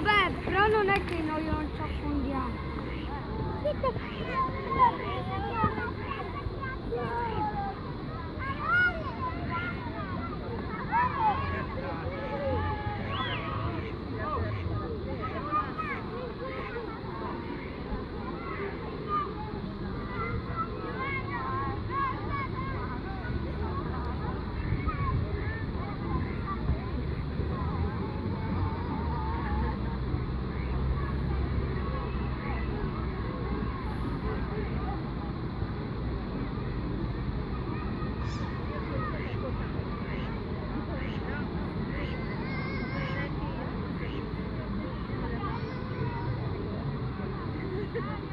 Vabbè, però non è che noi non Thank you.